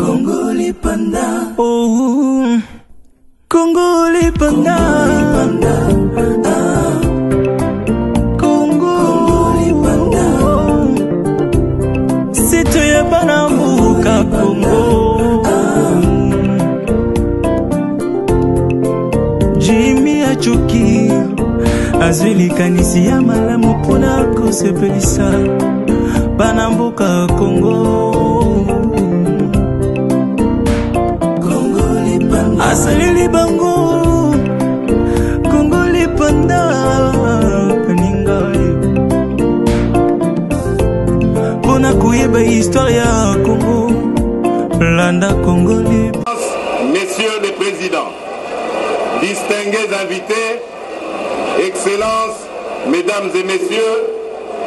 Congo Lipanda. Oh, Congo Lipanda. Congo Lipanda. Ah. Congo, Congo Lipanda. Oh. Si tu es pas dans Congo. Congo. Ah. Jimmy achoki azwi likanisi ya malamu mpona kosepelisa bana mboka kongo bango Messieurs les présidents, distingués invités, Excellences, Mesdames et Messieurs,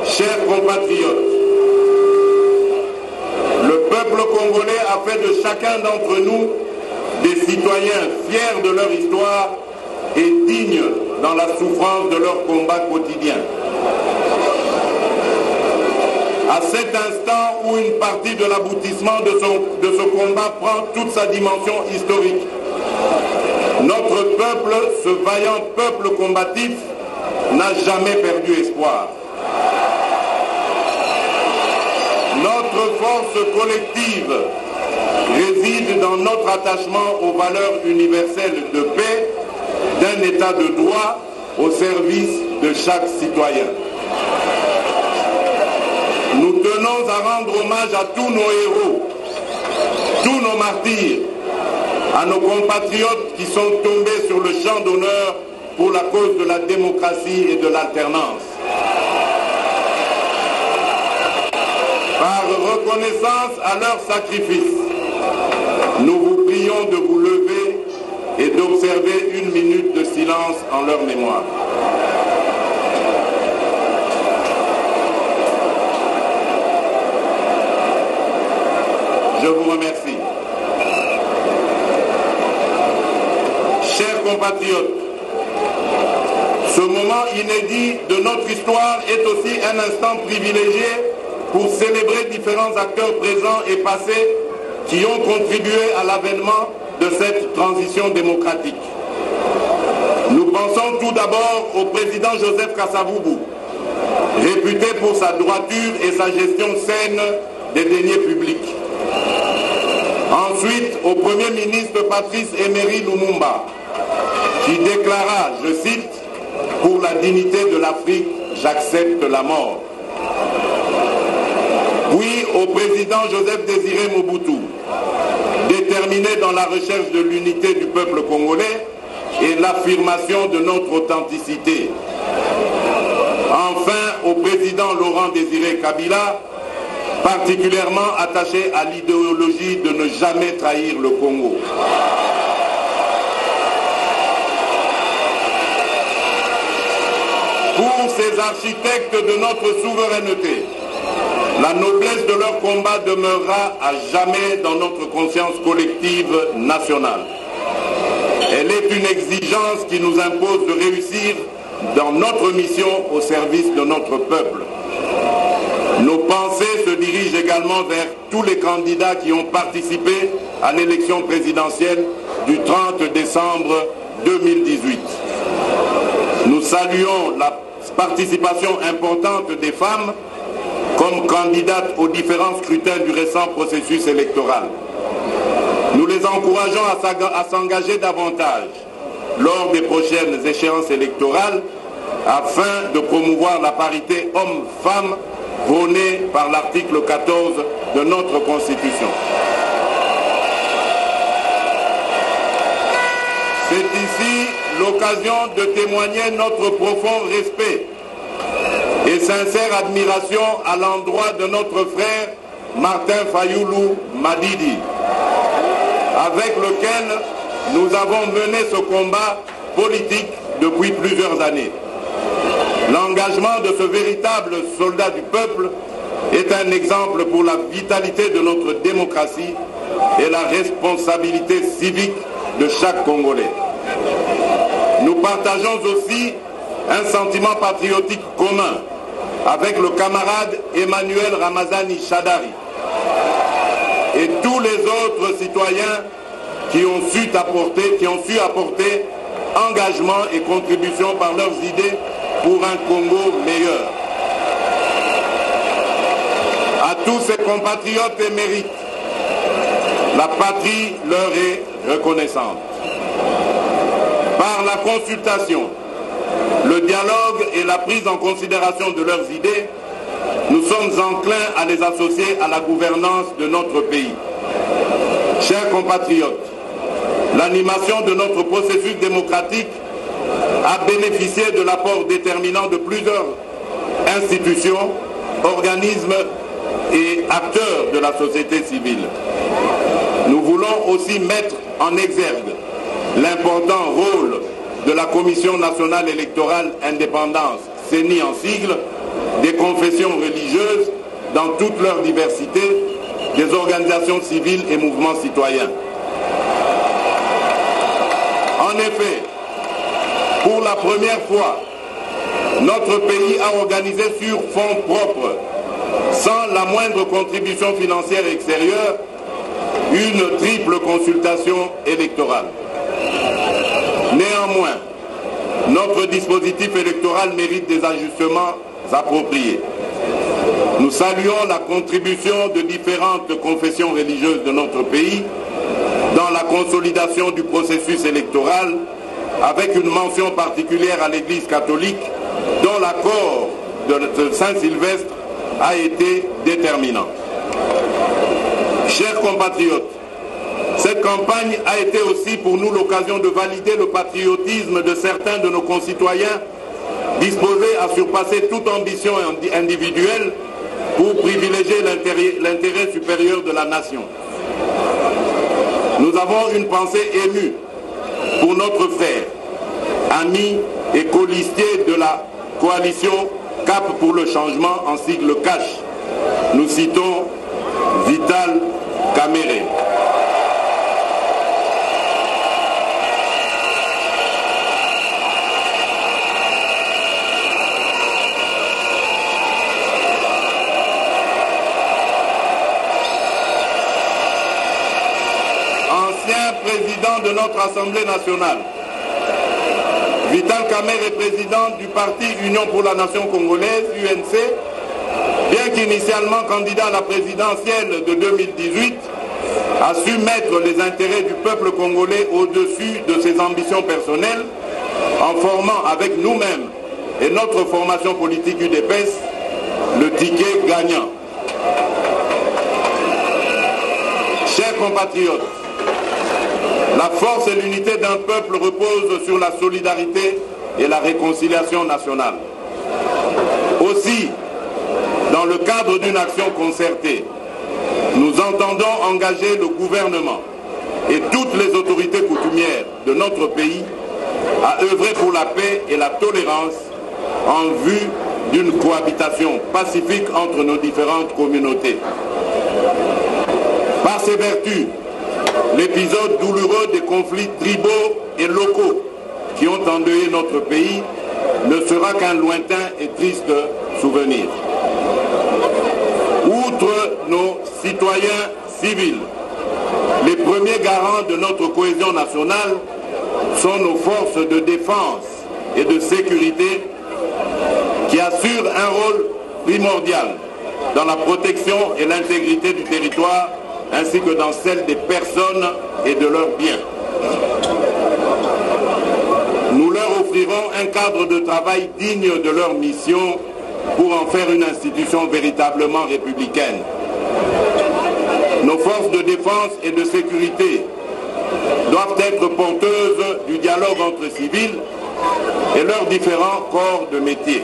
chers compatriotes, le peuple congolais a fait de chacun d'entre nous des citoyens fiers de leur histoire et dignes dans la souffrance de leur combat quotidien. À cet instant où une partie de l'aboutissement de, de ce combat prend toute sa dimension historique, notre peuple, ce vaillant peuple combatif, n'a jamais perdu espoir. Notre force collective réside dans notre attachement aux valeurs universelles de paix, d'un état de droit au service de chaque citoyen. Nous tenons à rendre hommage à tous nos héros, tous nos martyrs, à nos compatriotes qui sont tombés sur le champ d'honneur pour la cause de la démocratie et de l'alternance. Par reconnaissance à leur sacrifice, nous vous prions de vous lever et d'observer une minute de silence en leur mémoire. Je vous remercie. Chers compatriotes, ce moment inédit de notre histoire est aussi un instant privilégié pour célébrer différents acteurs présents et passés qui ont contribué à l'avènement de cette transition démocratique. Nous pensons tout d'abord au président Joseph Kassavoubou, réputé pour sa droiture et sa gestion saine des deniers publics. Ensuite, au Premier ministre Patrice Emery Lumumba, qui déclara, je cite, Pour la dignité de l'Afrique, j'accepte la mort. Puis au président Joseph Désiré Mobutu, déterminé dans la recherche de l'unité du peuple congolais et l'affirmation de notre authenticité. Enfin, au président Laurent Désiré Kabila, particulièrement attaché à l'idéologie de ne jamais trahir le Congo. Pour ces architectes de notre souveraineté, la noblesse de leur combat demeurera à jamais dans notre conscience collective nationale. Elle est une exigence qui nous impose de réussir dans notre mission au service de notre peuple. Nos pensées se dirigent également vers tous les candidats qui ont participé à l'élection présidentielle du 30 décembre 2018. Nous saluons la participation importante des femmes comme candidates aux différents scrutins du récent processus électoral. Nous les encourageons à s'engager davantage lors des prochaines échéances électorales afin de promouvoir la parité homme-femme prônée par l'article 14 de notre Constitution. C'est ici l'occasion de témoigner notre profond respect et sincère admiration à l'endroit de notre frère Martin Fayoulou Madidi, avec lequel nous avons mené ce combat politique depuis plusieurs années. L'engagement de ce véritable soldat du peuple est un exemple pour la vitalité de notre démocratie et la responsabilité civique de chaque Congolais. Nous partageons aussi un sentiment patriotique commun avec le camarade Emmanuel Ramazani Chadari. et tous les autres citoyens qui ont su apporter, qui ont su apporter engagement et contribution par leurs idées pour un Congo meilleur. À tous ces compatriotes émérites, la patrie leur est reconnaissante. Par la consultation, le dialogue et la prise en considération de leurs idées, nous sommes enclins à les associer à la gouvernance de notre pays. Chers compatriotes, l'animation de notre processus démocratique a bénéficié de l'apport déterminant de plusieurs institutions, organismes et acteurs de la société civile. Nous voulons aussi mettre en exergue l'important rôle de la Commission nationale électorale indépendance, CENI en sigle, des confessions religieuses dans toute leur diversité, des organisations civiles et mouvements citoyens. En effet, pour la première fois, notre pays a organisé sur fonds propres, sans la moindre contribution financière extérieure, une triple consultation électorale. Néanmoins, notre dispositif électoral mérite des ajustements appropriés. Nous saluons la contribution de différentes confessions religieuses de notre pays dans la consolidation du processus électoral avec une mention particulière à l'Église catholique dont l'accord de Saint-Sylvestre a été déterminant. Chers compatriotes, cette campagne a été aussi pour nous l'occasion de valider le patriotisme de certains de nos concitoyens disposés à surpasser toute ambition individuelle pour privilégier l'intérêt supérieur de la nation. Nous avons une pensée émue pour notre frère, ami et colistier de la coalition Cap pour le changement en sigle CASH. Nous citons Vital Caméré. Ancien président de notre Assemblée nationale, Vital Kamer est président du parti Union pour la Nation congolaise, UNC, bien qu'initialement candidat à la présidentielle de 2018, a su mettre les intérêts du peuple congolais au-dessus de ses ambitions personnelles en formant avec nous-mêmes et notre formation politique UDPS le ticket gagnant. Chers compatriotes, la force et l'unité d'un peuple reposent sur la solidarité et la réconciliation nationale. Aussi, dans le cadre d'une action concertée, nous entendons engager le gouvernement et toutes les autorités coutumières de notre pays à œuvrer pour la paix et la tolérance en vue d'une cohabitation pacifique entre nos différentes communautés. Par ces vertus, l'épisode douloureux des conflits tribaux et locaux qui ont endeuillé notre pays ne sera qu'un lointain et triste souvenir. Outre nos citoyens civils, les premiers garants de notre cohésion nationale sont nos forces de défense et de sécurité qui assurent un rôle primordial dans la protection et l'intégrité du territoire ainsi que dans celle des personnes et de leurs biens. Nous leur offrirons un cadre de travail digne de leur mission pour en faire une institution véritablement républicaine. Nos forces de défense et de sécurité doivent être porteuses du dialogue entre civils et leurs différents corps de métier.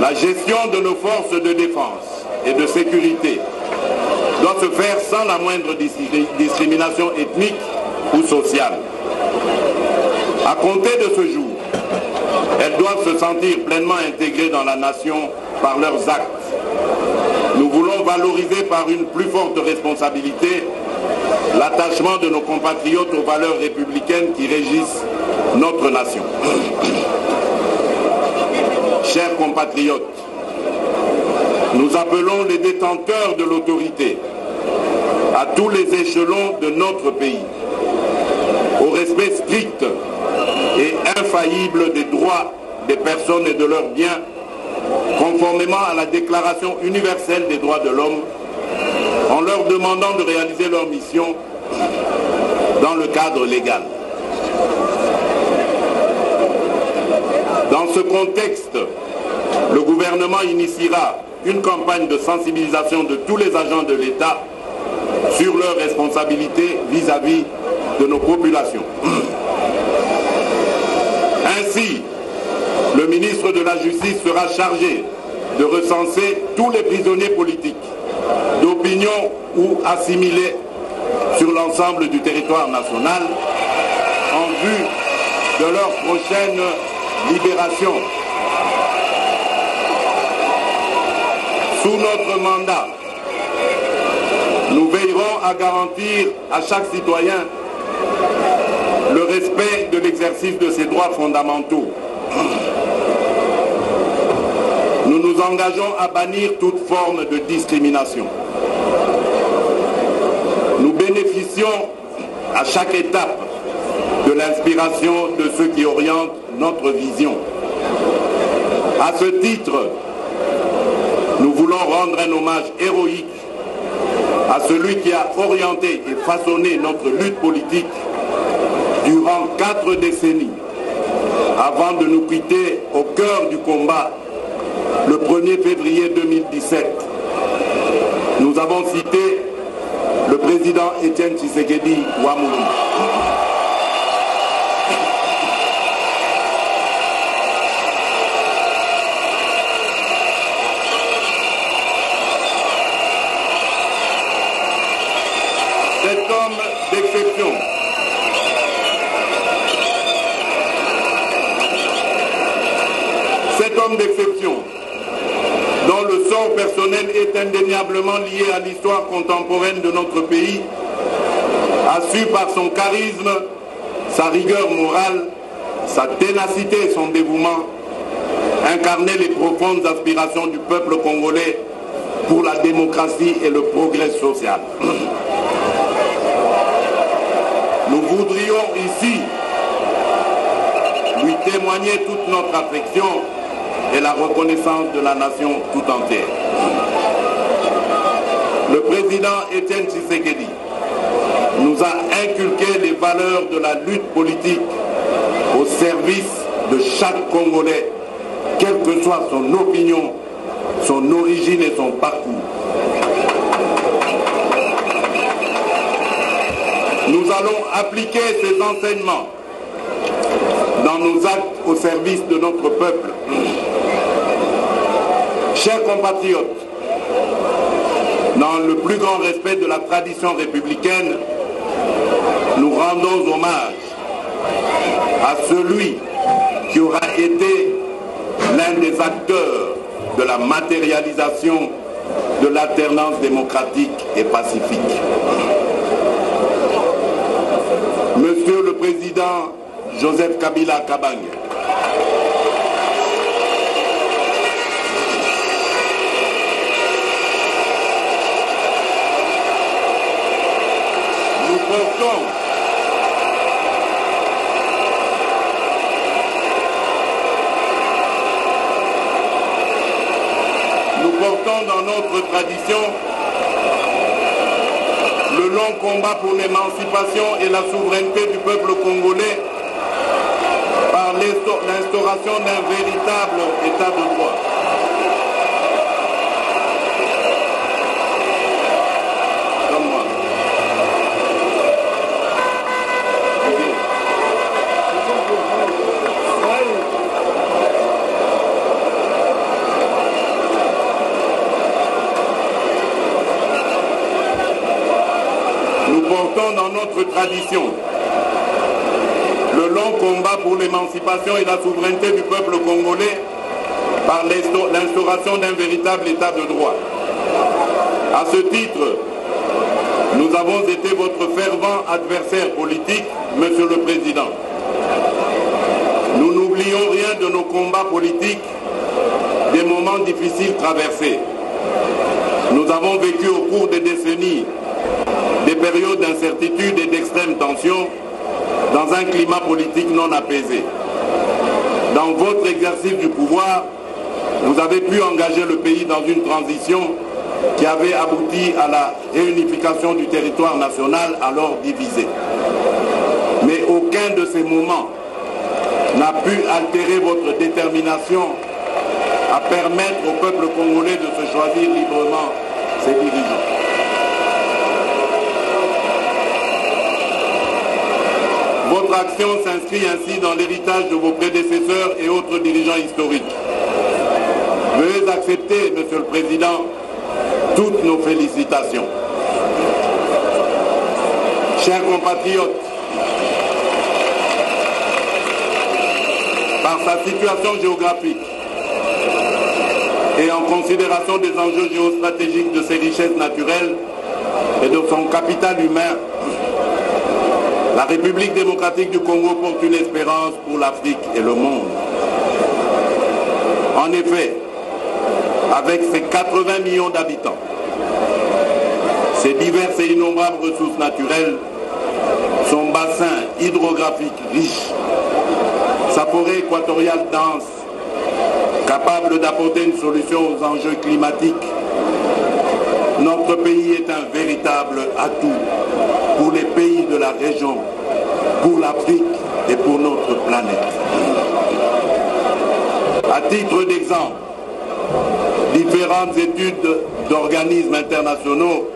La gestion de nos forces de défense et de sécurité se faire sans la moindre discrimination ethnique ou sociale. À compter de ce jour, elles doivent se sentir pleinement intégrées dans la nation par leurs actes. Nous voulons valoriser par une plus forte responsabilité l'attachement de nos compatriotes aux valeurs républicaines qui régissent notre nation. Chers compatriotes, Nous appelons les détenteurs de l'autorité à tous les échelons de notre pays au respect strict et infaillible des droits des personnes et de leurs biens, conformément à la Déclaration universelle des droits de l'homme, en leur demandant de réaliser leur mission dans le cadre légal. Dans ce contexte, le gouvernement initiera une campagne de sensibilisation de tous les agents de l'État sur leurs responsabilités vis-à-vis de nos populations. Ainsi, le ministre de la Justice sera chargé de recenser tous les prisonniers politiques, d'opinion ou assimilés sur l'ensemble du territoire national en vue de leur prochaine libération. Sous notre mandat, nous veillerons à garantir à chaque citoyen le respect de l'exercice de ses droits fondamentaux. Nous nous engageons à bannir toute forme de discrimination. Nous bénéficions à chaque étape de l'inspiration de ceux qui orientent notre vision. À ce titre, nous voulons rendre un hommage héroïque à celui qui a orienté et façonné notre lutte politique durant quatre décennies avant de nous quitter au cœur du combat le 1er février 2017. Nous avons cité le président Étienne Tshisekedi Ouamouli. Cet homme d'exception D'exception, dont le sort personnel est indéniablement lié à l'histoire contemporaine de notre pays, a su par son charisme, sa rigueur morale, sa ténacité et son dévouement incarner les profondes aspirations du peuple congolais pour la démocratie et le progrès social. Nous voudrions ici lui témoigner toute notre affection et la reconnaissance de la nation tout entière. Le président Étienne Tshisekedi nous a inculqué les valeurs de la lutte politique au service de chaque Congolais, quelle que soit son opinion, son origine et son parcours. Nous allons appliquer ces enseignements dans nos actes au service de notre peuple. Chers compatriotes, dans le plus grand respect de la tradition républicaine, nous rendons hommage à celui qui aura été l'un des acteurs de la matérialisation de l'alternance démocratique et pacifique. Monsieur le Président Joseph Kabila Kabang, nous portons dans notre tradition le long combat pour l'émancipation et la souveraineté du peuple congolais par l'instauration d'un véritable état de droit. Comme moi. Nous tradition le long combat pour l'émancipation et la souveraineté du peuple congolais par l'instauration d'un véritable état de droit. À ce titre, nous avons été votre fervent adversaire politique, Monsieur le Président. Nous n'oublions rien de nos combats politiques, des moments difficiles traversés. Nous avons vécu au cours des décennies des périodes d'incertitude et d'extrême tension dans un climat politique non apaisé. Dans votre exercice du pouvoir, vous avez pu engager le pays dans une transition qui avait abouti à la réunification du territoire national alors divisé. Mais aucun de ces moments n'a pu altérer votre détermination à permettre au peuple congolais de se choisir librement ses dirigeants. Action s'inscrit ainsi dans l'héritage de vos prédécesseurs et autres dirigeants historiques. Veuillez accepter, Monsieur le Président, toutes nos félicitations. Chers compatriotes, par sa situation géographique et en considération des enjeux géostratégiques de ses richesses naturelles et de son capital humain, la République démocratique du Congo porte une espérance pour l'Afrique et le monde. En effet, avec ses 80 millions d'habitants, ses diverses et innombrables ressources naturelles, son bassin hydrographique riche, sa forêt équatoriale dense, capable d'apporter une solution aux enjeux climatiques, notre pays est un véritable atout pour les la région, pour l'Afrique et pour notre planète. À titre d'exemple, différentes études d'organismes internationaux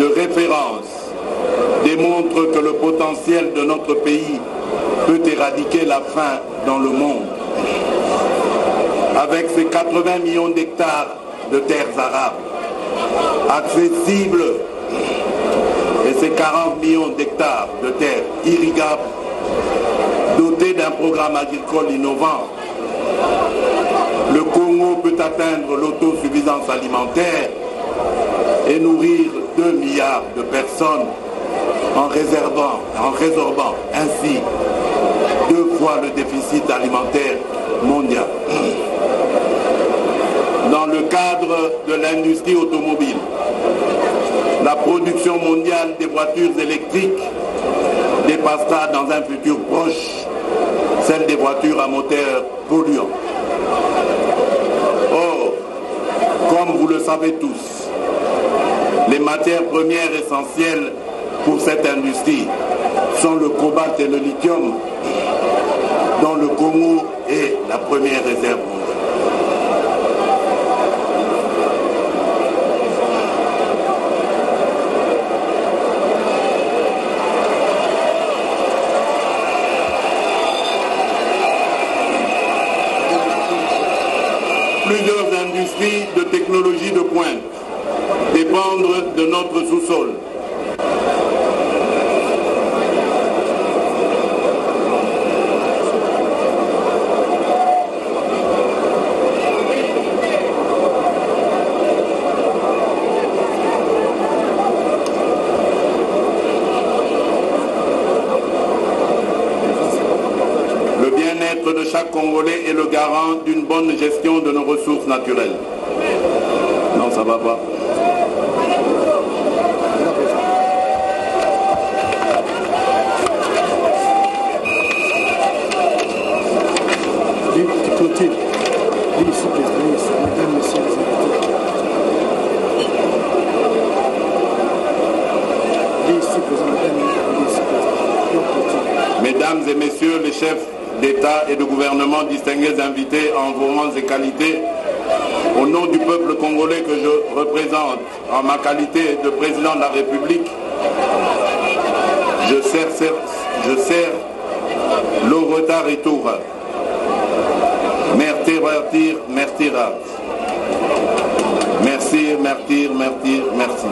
de référence démontrent que le potentiel de notre pays peut éradiquer la faim dans le monde. Avec ses 80 millions d'hectares de terres arables, accessibles ses 40 millions d'hectares de terres irrigables, dotés d'un programme agricole innovant, le Congo peut atteindre l'autosuffisance alimentaire et nourrir 2 milliards de personnes en, en résorbant ainsi deux fois le déficit alimentaire mondial. Dans le cadre de l'industrie automobile, la production mondiale des voitures électriques dépassera dans un futur proche celle des voitures à moteur polluant. Or, comme vous le savez tous, les matières premières essentielles pour cette industrie sont le cobalt et le lithium, dont le Congo est la première réserve mondiale. Plusieurs industries de technologie de pointe dépendent de notre sous-sol. Le bien-être de chaque Congolais est le garant d'une bonne gestion de nos ressources naturelles. Non, ça va pas. Clotilde, oui, s'il vous plaît, oui, mesdames, messieurs les invités. Oui, s'il vous plaît, madame, oui, s'il vous plaît. Donc, Clotilde. Mesdames et messieurs les chefs d'État et de gouvernement, distingués invités en vos rangs et qualités, au nom du peuple congolais que je représente en ma qualité de président de la République, je sers, je sers le retard et tour. Merci, merci, merci. Merci, merci, merci, merci.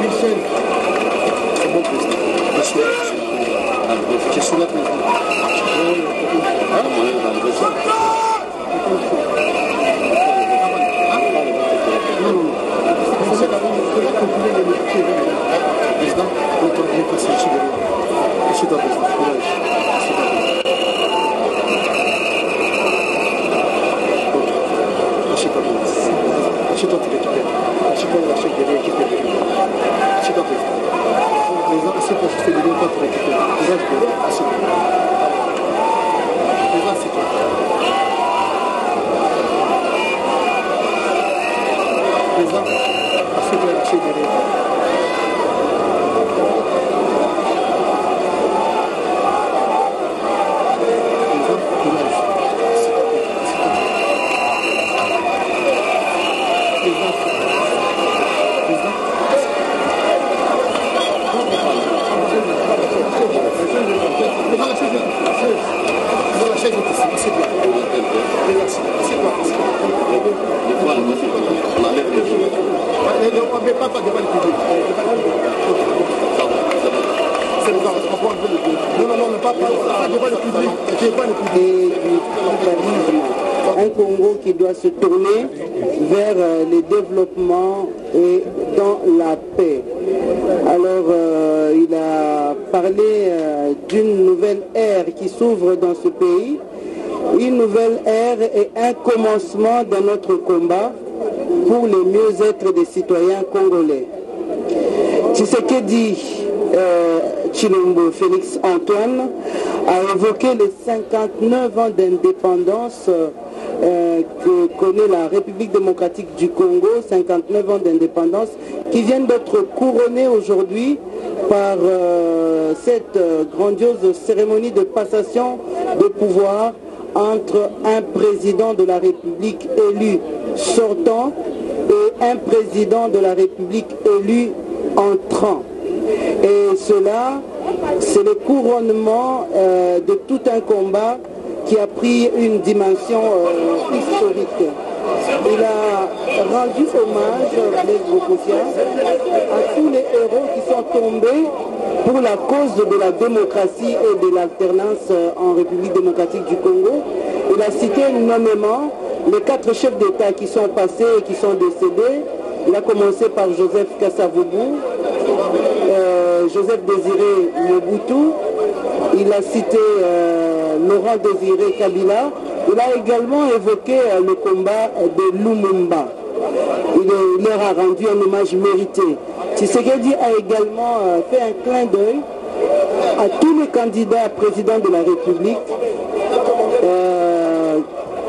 Michel, c'est bon, président. Monsieur, je suis là, président. Non, non, non. Il faut d'abord calculer les métiers. Président, notre démocratie, monsieur le Monsieur le président, courage. Monsieur le président. Ashika please. Ashika tu récupères. Ashika la chef de Président, Ashika je fais de lui pas tu récupères. Président, je peux. Ashika. Président, c'est toi. Président, Ashika la chef de récupère. Non, non, non, mais pas, pas, pas devant le public. Devant le public. et du tribalisme. Un Qui doit se tourner vers euh, le développement et dans la paix. Alors, euh, il a parlé euh, d'une nouvelle ère qui s'ouvre dans ce pays. Une nouvelle ère et un commencement dans notre combat pour le mieux-être des citoyens congolais. Tshisekedi euh, Chilombo Félix Antoine a évoqué les 59 ans d'indépendance euh, que connaît la République démocratique du Congo, 59 ans d'indépendance, qui viennent d'être couronnés aujourd'hui par euh, cette euh, grandiose cérémonie de passation de pouvoir entre un président de la République élu sortant et un président de la République élu entrant. Et cela, c'est le couronnement de tout un combat a pris une dimension euh, historique. Il a rendu hommage, à tous les héros qui sont tombés pour la cause de la démocratie et de l'alternance euh, en République démocratique du Congo. Il a cité nommément les quatre chefs d'État qui sont passés et qui sont décédés. Il a commencé par Joseph Kassavoubou, euh, Joseph Désiré Mobutu, il a cité euh, Laurent Désiré Kabila, il a également évoqué euh, le combat de Lumumba. Il, leur a rendu un hommage mérité. Tshisekedi a également euh, fait un clin d'œil à tous les candidats à président de la République euh,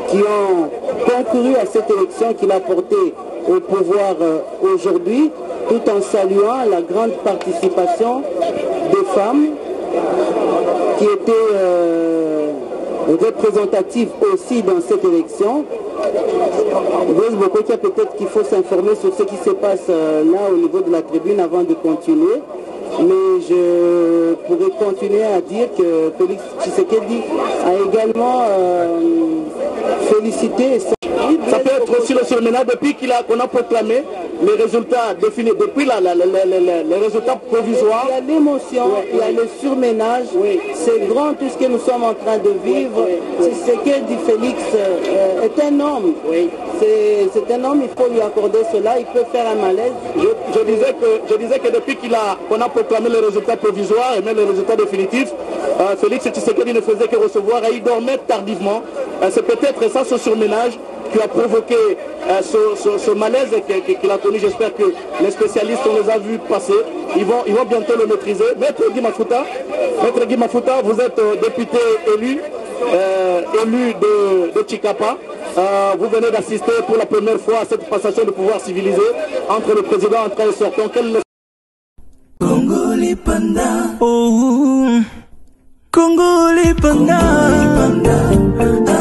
qui ont concouru à cette élection qu'il a portée au pouvoir euh, aujourd'hui, tout en saluant la grande participation des femmes qui étaient euh, représentatives aussi dans cette élection. Rose Bokotia, peut-être qu'il faut s'informer sur ce qui se passe euh, là au niveau de la tribune avant de continuer. Mais je pourrais continuer à dire que Félix Tshisekedi a également euh, félicité ça peut être aussi le surmenage depuis qu'on a proclamé les résultats définis, depuis la, la, la, les résultats provisoires. Il y a l'émotion, oui, il y a oui. le surménage. Oui. C'est grand tout ce que nous sommes en train de vivre. C'est ce que dit Félix euh, est un homme. C'est un homme, il faut lui accorder cela. Il peut faire un malaise. Je, je disais que, je disais que depuis a, qu'on a proclamé les résultats provisoires et même les résultats définitifs, euh, Félix Tshisekedi ne faisait que recevoir et il dormait tardivement. Euh, C'est peut-être ça ce surménage qui a provoqué euh, ce, ce, ce, malaise qu'il a connu. J'espère que les spécialistes, on les a vus passer. Ils vont, ils vont bientôt le maîtriser. Maître Guy Mafuta, Maître Guy Mafuta vous êtes euh, député élu, euh, élu de, de Chikapa. vous venez d'assister pour la première fois à cette passation de pouvoir civilisé entre le président entrant et sortant. Quel Congo. Oh, Congo les pandas. Congo les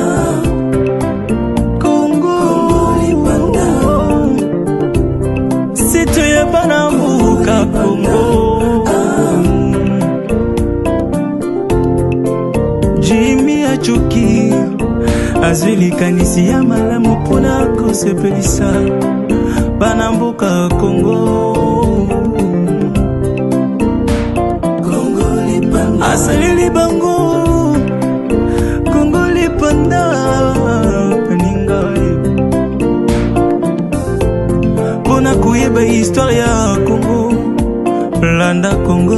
acuki azwi likanisi ya malamu mpona kosepelisa bana mboka kongo asaleli bango kongo lipanda peninga mpona koyeba histware ya kongo landa kongo